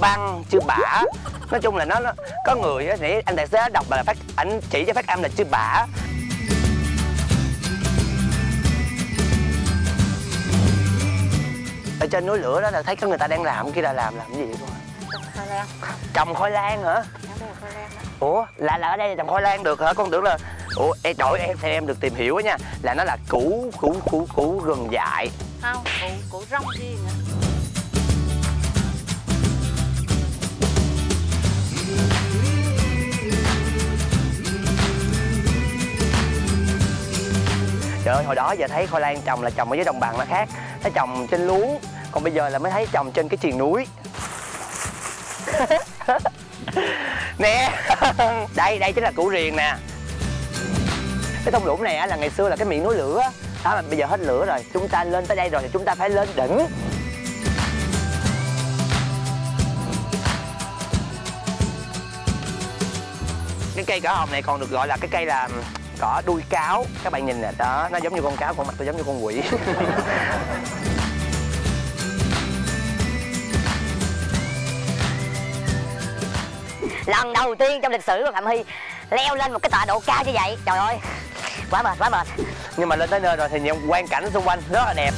băng chữ bả. Nói chung là nó, nó có người á thì anh tài xế đọc là phát ảnh chỉ cho phát âm là chữ bả. Ở trên núi lửa đó là thấy có người ta đang làm kia là làm làm cái gì lang. Trồng khoai lang hả? Ủa là là ở đây trồng khoai lang được hả? Con tưởng là ủa em trời em theo em được tìm hiểu á nha là nó là củ củ củ củ rừng dại. Không củ củ rong gì nữa trời ơi, hồi đó giờ thấy khoai lang trồng là trồng ở dưới đồng bằng nó khác. Nó trồng trên luống, còn bây giờ là mới thấy trồng trên cái triền núi. Nè, đây đây chính là củ riềng nè. Cái thung lũng này á, là ngày xưa là cái miệng núi lửa đó mà bây giờ hết lửa rồi, chúng ta lên tới đây rồi thì chúng ta phải lên đỉnh. Cái cây cỏ hồng này còn được gọi là cái cây là cỏ đuôi cáo. Các bạn nhìn nè đó nó giống như con cáo còn mặt tôi giống như con quỷ. Lần đầu tiên trong lịch sử của phạm hy leo lên một cái tọa độ cao như vậy. Trời ơi quá mệt quá mệt. Nhưng mà lên tới nơi rồi thì những quang cảnh xung quanh rất là đẹp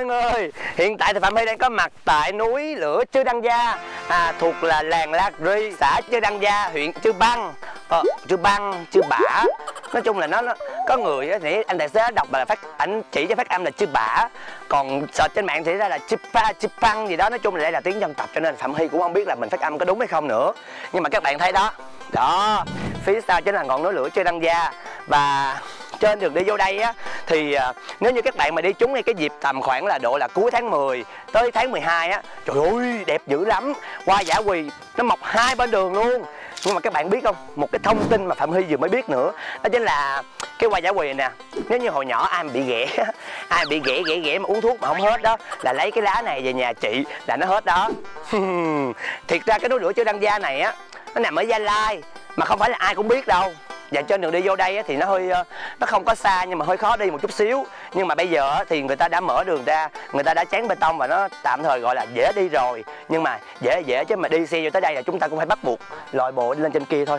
Mọi người, hiện tại thì Phạm huy đang có mặt tại núi lửa Chư Đăng Gia à, thuộc là làng Lạc Ri, xã Chư Đăng Gia, huyện Chư Băng. Ờ, Chư Băng, Chư Bả. Nói chung là nó, nó có người á thì anh tài xế đọc là phát ảnh chỉ cho phát âm là Chư Bả. Còn sợ trên mạng thì ra là Chư Pa, Chư Băng gì đó. Nói chung là đây là tiếng dân tộc cho nên Phạm huy cũng không biết là mình phát âm có đúng hay không nữa. Nhưng mà các bạn thấy đó đó phía sau chính là ngọn núi lửa Chư Đăng Gia. Và trên đường đi vô đây á thì à, nếu như các bạn mà đi trúng ngay cái dịp tầm khoảng là độ là cuối tháng 10 tới tháng 12 á trời ơi đẹp dữ lắm. Hoa giả quỳ nó mọc hai bên đường luôn. Nhưng mà các bạn biết không một cái thông tin mà phạm huy vừa mới biết nữa đó chính là cái hoa giả quỳ nè nếu như hồi nhỏ ai mà bị ghẻ ai bị ghẻ ghẻ ghẻ mà uống thuốc mà không hết đó là lấy cái lá này về nhà chị là nó hết đó. Thiệt ra cái núi lửa chưa đăng gia này á nó nằm ở gia lai mà không phải là ai cũng biết đâu và trên đường đi vô đây thì nó hơi ờ, nó không có xa nhưng mà hơi khó đi một chút xíu. Nhưng mà bây giờ thì người ta đã mở đường ra, người ta đã chán bê tông và nó tạm thời gọi là dễ đi rồi. Nhưng mà dễ dễ chứ mà đi xe vô tới đây là chúng ta cũng phải bắt buộc lội bộ đi lên trên kia thôi.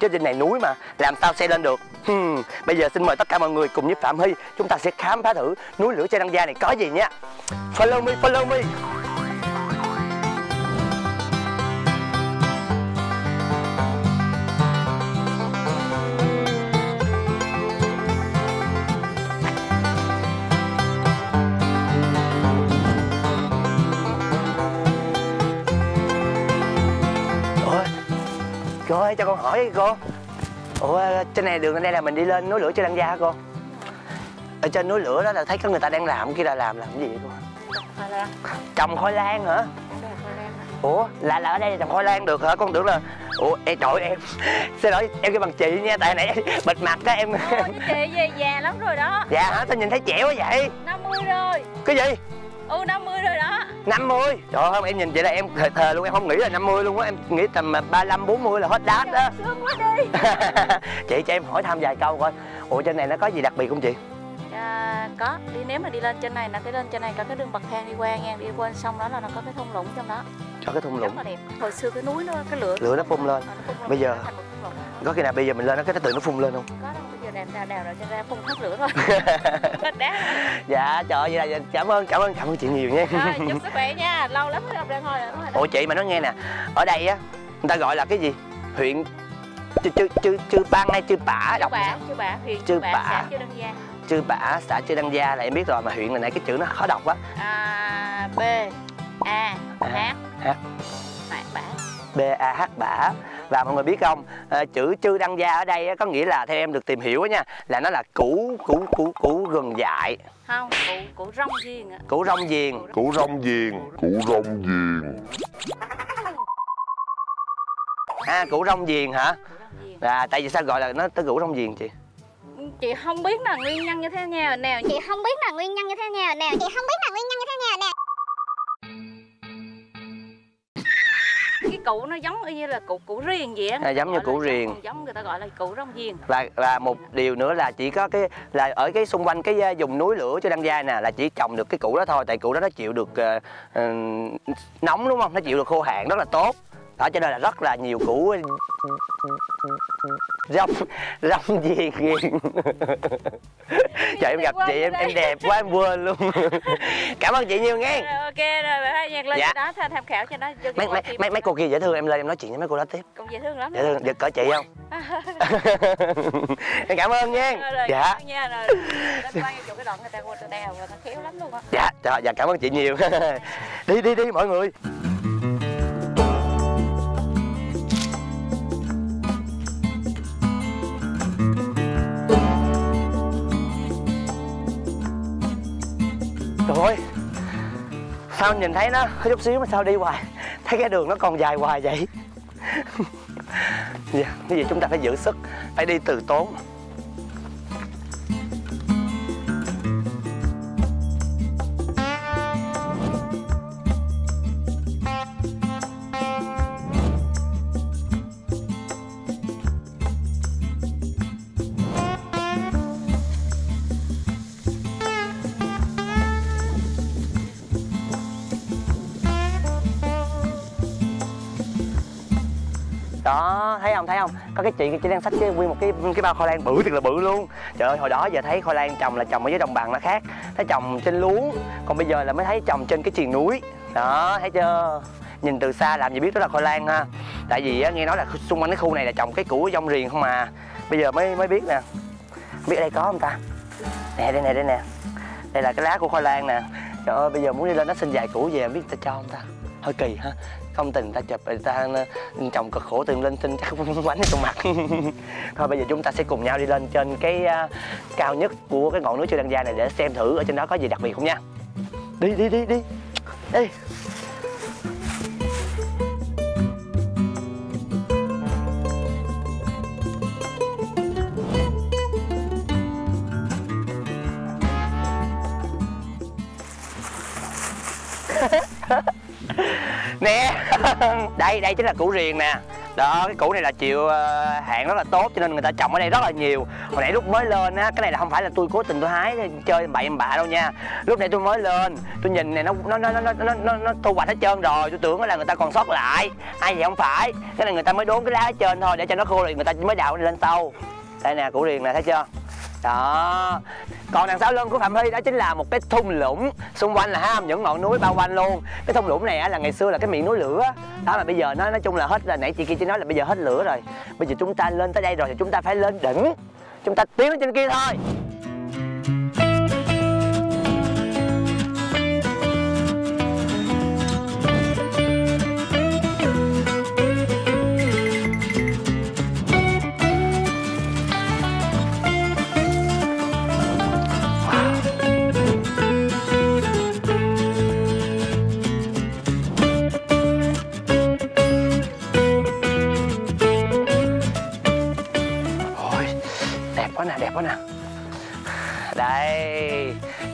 Chứ trên này núi mà, làm sao xe lên được? Hmm. bây giờ xin mời tất cả mọi người cùng với phạm hy, chúng ta sẽ khám phá thử núi lửa trên đăng gia này có gì nhé follow me follow me. Cô ơi cho con hỏi cô. Ủa trên này đường lên đây là mình đi lên núi lửa trên đăng gia hả cô? Ở trên núi lửa đó là thấy có người ta đang làm kia là làm làm cái gì vậy cô? Trồng khoai lang hả? Đó đó. Ủa là là ở đây trồng khoai lang được hả? Con tưởng là ủa em trời em xin lỗi em kêu bằng chị nha tại nãy bịt mặt á em. Ôi, chị về già lắm rồi đó. Dạ hả? Sao nhìn thấy trẻ quá vậy? 50 rồi. Cái gì ừ 50 rồi đó. 50 trời ơi em nhìn vậy là em thề, thề luôn em không nghĩ là 50 luôn á. Em nghĩ tầm 35 40 là hết đát đó sướng quá đi. Chị cho em hỏi thăm vài câu coi. Ủa trên này nó có gì đặc biệt không chị? À, có. Đi nếu mà đi lên trên này là cái lên trên này có cái đường bậc thang đi qua nha đi qua xong đó là nó có cái thung lũng trong đó. Cho cái thung rất lũng. là đẹp. Hồi xưa cái núi nó cái lửa. Lửa nó phun lên. Ờ, nó phun lên, Bây giờ- nó có khi nào bây giờ mình lên nó cái tự nó phun lên không? Có đâu bây giờ đèn đào đào rồi cho ra phun hết lửa rồi đá. Dạ trời ơi, vậy là cảm ơn cảm ơn cảm ơn chị nhiều nha. Rồi chúc sức khỏe nha lâu lắm mới gặp đang thôi rồi ủa chị mà nói nghe nè ở đây á người ta gọi là cái gì? Huyện chư chư chư chư bang hay chư bả đọc bả chư bả huyện Chư bả xã chư đăng gia. Chư bả xã chư đăng gia là em biết rồi mà huyện này nãy cái chữ nó khó đọc quá. À, b a h. H. Bả. B a h bả và mọi người biết không ờ, chữ chư đăng gia ở đây á, có nghĩa là theo em được tìm hiểu á nha là nó là củ củ củ củ gừng dại. Không cụ cụ rong riêng á củ rong giềng Củ rong giềng Củ rong giềng à củ rong giềng hả? Là tại vì sao gọi là nó tới củ rong giềng chị? Chị không biết là nguyên nhân như thế nào nào Chị không biết là nguyên nhân như thế nào nè. Chị không biết là nguyên nhân như cụ nó giống như là cụ cụ riêng vậy á. À, giống như là củ riềng. giống người ta gọi là cụ rong riêng và và một điều nữa là chỉ có cái là ở cái xung quanh cái uh, vùng núi lửa cho đăng gia nè là chỉ trồng được cái củ đó thôi tại củ đó nó chịu được ờ, nóng đúng không? Nó chịu được khô hạn rất là tốt đó cho nên là rất là nhiều củ rong rong gì ghiền trời em gặp chị em em đẹp quá em quên luôn. Cảm ơn chị nhiều nghe. Rồi, ok rồi thôi nhạc lên Dạ. đó tham khảo cho nó mấy mấy mấy mấy cô kia dễ thương em lên em nói chuyện với mấy cô đó tiếp. Cũng dễ thương lắm. Dễ thương giật cỡ chị không? Em cảm ơn nha dạ. nha rồi. Cái đoạn người ta qua từ đèo và nó khéo lắm luôn á. Dạ dạ cảm ơn chị nhiều. Đi đi đi mọi người sao nhìn thấy nó có chút xíu mà sao đi hoài? Thấy cái đường nó còn dài hoài vậy? Dạ cái gì chúng ta phải giữ sức, phải đi từ tốn. Không? Thấy không? Có cái chị chị đang xách cái nguyên một cái cái bao khoai lang. Bự thiệt là bự luôn. Trời ơi hồi đó giờ thấy khoai lang trồng là trồng ở dưới đồng bằng nó khác. Thấy trồng trên luống. Còn bây giờ là mới thấy trồng trên cái triền núi. Đó thấy chưa? Nhìn từ xa làm gì biết đó là khoai lang ha. Tại vì á, nghe nói là xung quanh cái khu này là trồng cái củ dông riền không mà bây giờ mới mới biết nè. Biết ở đây có không ta? Nè đây nè đây nè. Đây là cái lá của khoai lang nè. Trời ơi bây giờ muốn đi lên nó xin vài củ về biết ta cho không ta? Hơi kỳ ha không tình ta chụp người ta ờ, trồng cực khổ từng lên xin chắc cũng quánh trong mặt. Thôi bây giờ chúng ta sẽ cùng nhau đi lên trên cái à, cao nhất của cái ngọn núi Chư Đăng Gia này để xem thử ở trên đó có gì đặc biệt không nha. Đi đi đi đi. Đi nè đây đây chính là củ riềng nè. Đó cái củ này là chịu ờ, hạn rất là tốt cho nên người ta trồng ở đây rất là nhiều. Hồi nãy lúc mới lên á cái này là không phải là tôi cố tình tôi hái chơi bậy bạ đâu nha. Lúc này tôi mới lên tôi nhìn này nó nó nó nó nó nó, nó, thu hoạch hết trơn rồi. Tôi tưởng là người ta còn sót lại. Ai vậy không phải. Cái này người ta mới đốn cái lá ở trên thôi để cho nó khô rồi người ta mới đào lên sâu đây nè củ riềng nè thấy chưa? Đó. Còn đằng sau lưng của phạm huy đó chính là một cái thung lũng. Xung quanh là ha những ngọn núi bao quanh luôn. Cái thung lũng này á, là ngày xưa là cái miệng núi lửa. Đó mà bây giờ nó nói chung là hết là nãy chị kia chỉ nói là bây giờ hết lửa rồi. Bây giờ chúng ta lên tới đây rồi thì chúng ta phải lên đỉnh. Chúng ta tiến lên trên kia thôi.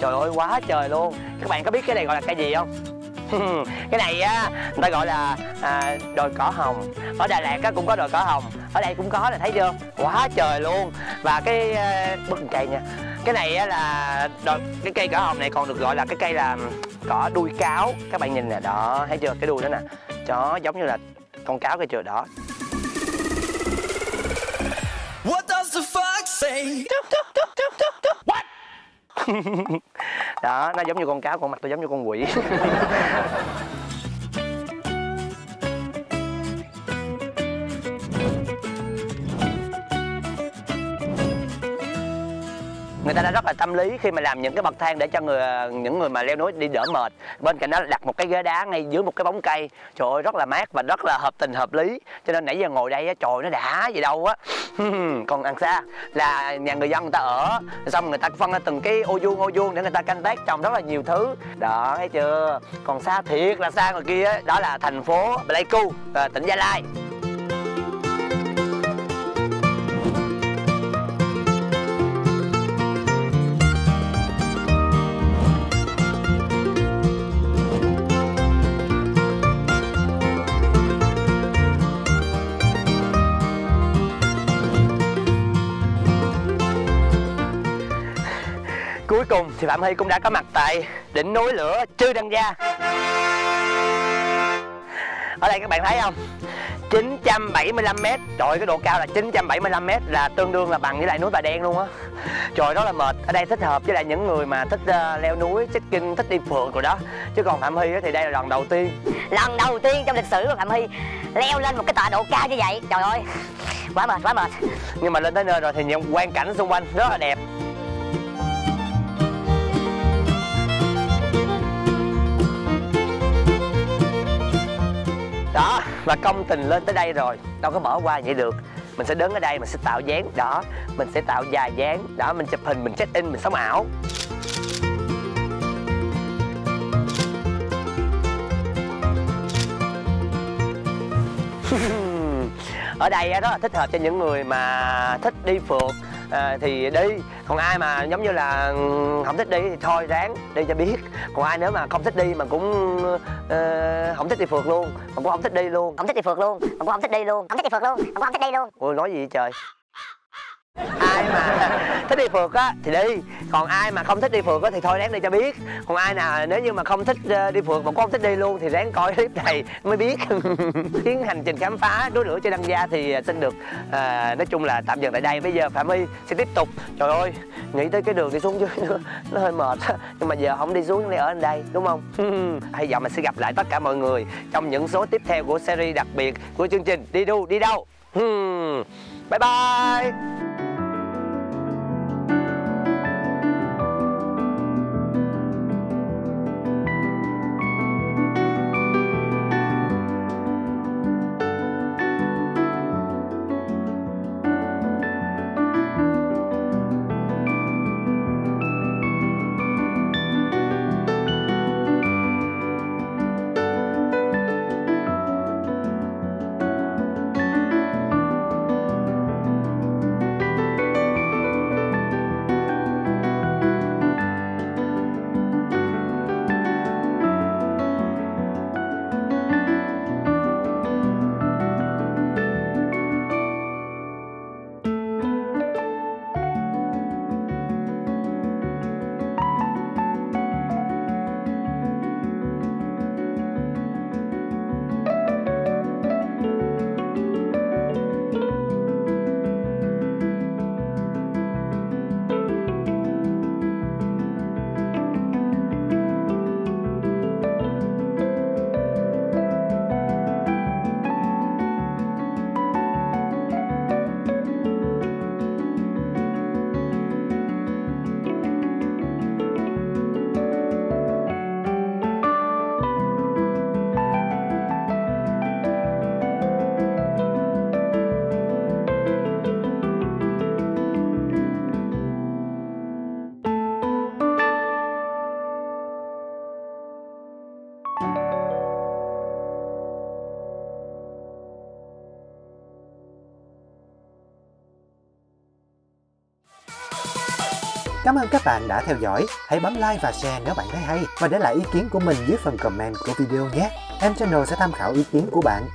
Trời ơi quá trời luôn. Các bạn có biết cái này gọi là cây gì không? Cái này á người ta gọi là à, đồi cỏ hồng. Ở đà lạt á cũng có đồi cỏ hồng. Ở đây cũng có là thấy chưa? Quá trời luôn. Và cái à, bức cây nha. Cái này á là đồi, cái cây cỏ hồng này còn được gọi là cái cây là cỏ đuôi cáo. Các bạn nhìn nè đó thấy chưa? Cái đuôi đó nè. Chó giống như là con cáo cây chưa đó. What does the fuck say? đó nó giống như con cáo còn mặt tôi giống như con quỷ. người ta đã rất là tâm lý khi mà làm những cái bậc thang để cho người, những người mà leo núi đi đỡ mệt. Bên cạnh đó đặt một cái ghế đá ngay dưới một cái bóng cây. Trời ơi, rất là mát và rất là hợp tình hợp lý. Cho nên nãy giờ ngồi đây á, trời nó đã gì đâu á. Còn ăn xa là nhà người dân người ta ở, xong người ta phân ra từng cái ô vuông ô vuông để người ta canh tác trồng rất là nhiều thứ. Đó, thấy chưa? Còn xa thiệt là xa ngoài kia đó là thành phố Pleiku à, tỉnh Gia Lai. Cuối cùng thì Phạm Hy cũng đã có mặt tại đỉnh núi lửa Chư Đăng Gia. Ở đây các bạn thấy không? 975m Trời cái độ cao là 975m là tương đương là bằng với lại núi Bà Đen luôn á. Trời đó là mệt. Ở đây thích hợp với lại những người mà thích ờ, leo núi, trekking, thích đi phượt rồi đó. Chứ còn Phạm Hy á thì đây là lần đầu tiên. Lần đầu tiên trong lịch sử của phạm hy leo lên một cái tọa độ cao như vậy. Trời ơi quá mệt quá mệt. Nhưng mà lên tới nơi rồi thì những quang cảnh xung quanh rất là đẹp đó và công tình lên tới đây rồi, đâu có bỏ qua vậy được. Mình sẽ đứng ở đây, mình sẽ tạo dáng, đó, mình sẽ tạo dài dáng, đó, mình chụp hình, mình check in, mình sống ảo. Ở đây đó là thích hợp cho những người mà thích đi phượt à, thì đi. Còn ai mà giống như là ừ, không thích đi thì thôi ráng đi cho biết. Còn ai nếu mà không thích đi mà cũng ờ, không thích đi phượt luôn mà cũng không thích đi luôn. Không thích đi phượt luôn mà cũng không thích đi luôn. Không thích đi phượt luôn Cũng không thích đi luôn. Ôi nói gì vậy trời ai mà thích đi phượt á thì đi. Còn ai mà không thích đi phượt á thì thôi ráng đi cho biết. Còn ai nào nếu như mà không thích ờ, đi phượt mà cũng không thích đi luôn thì ráng coi clip này mới biết. Chuyến hành trình khám phá núi lửa cho đăng gia thì ờ, xin được à, nói chung là tạm dừng tại đây. Bây giờ phạm y sẽ tiếp tục. Trời ơi nghĩ tới cái đường đi xuống dưới nữa nó hơi mệt nhưng mà giờ không đi xuống đi ở đây đúng không? Hy vọng mình sẽ gặp lại tất cả mọi người trong những số tiếp theo của series đặc biệt của chương trình đi đâu đi đâu. Hmm. Bye bye. Cảm ơn các bạn đã theo dõi. Hãy bấm like và share nếu bạn thấy hay và để lại ý kiến của mình dưới phần comment của video nhé. Em Channel sẽ tham khảo ý kiến của bạn